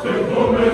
Seu nome é